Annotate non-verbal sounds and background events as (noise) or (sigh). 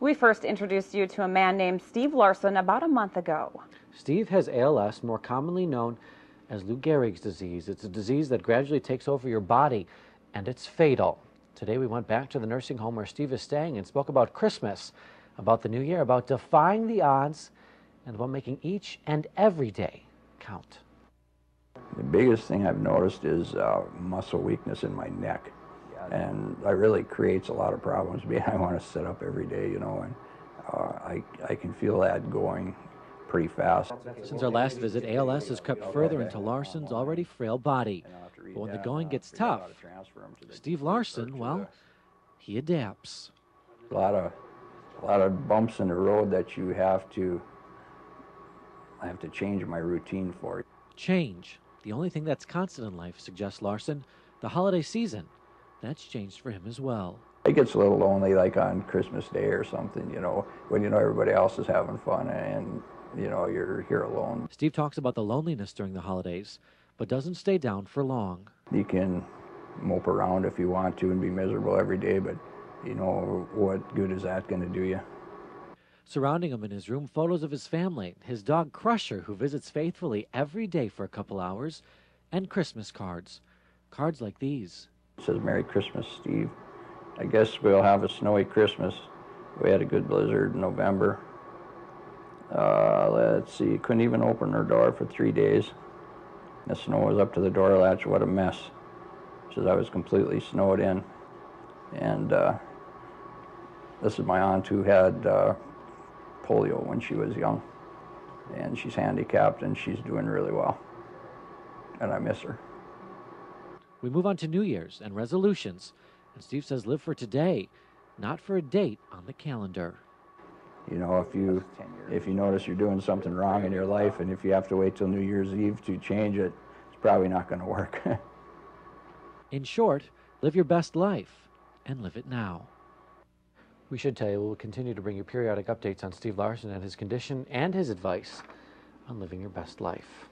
We first introduced you to a man named Steve Larson about a month ago. Steve has ALS, more commonly known as Lou Gehrig's disease. It's a disease that gradually takes over your body, and it's fatal. Today we went back to the nursing home where Steve is staying and spoke about Christmas, about the new year, about defying the odds, and about making each and every day count. The biggest thing I've noticed is uh, muscle weakness in my neck. And that really creates a lot of problems. Me, (laughs) I want to sit up every day, you know, and uh, I, I can feel that going pretty fast. Since our last visit, ALS has crept further into Larson's already frail body. But when the going gets tough, Steve Larson, well, he adapts. A lot of, a lot of bumps in the road that you have to, I have to change my routine for. Change. The only thing that's constant in life, suggests Larson, the holiday season. That's changed for him as well. It gets a little lonely, like on Christmas Day or something, you know, when you know everybody else is having fun and, you know, you're here alone. Steve talks about the loneliness during the holidays, but doesn't stay down for long. You can mope around if you want to and be miserable every day, but, you know, what good is that going to do you? Surrounding him in his room, photos of his family, his dog Crusher, who visits faithfully every day for a couple hours, and Christmas cards. Cards like these. Says Merry Christmas, Steve. I guess we'll have a snowy Christmas. We had a good blizzard in November. Uh, let's see, couldn't even open her door for three days. The snow was up to the door latch. What a mess. Says I was completely snowed in. And uh, this is my aunt who had uh, polio when she was young. And she's handicapped and she's doing really well. And I miss her. We move on to New Year's and resolutions. And Steve says live for today, not for a date on the calendar. You know, if you if you notice you're doing something wrong in your life and if you have to wait till New Year's Eve to change it, it's probably not going to work. (laughs) in short, live your best life and live it now. We should tell you we'll continue to bring you periodic updates on Steve Larson and his condition and his advice on living your best life.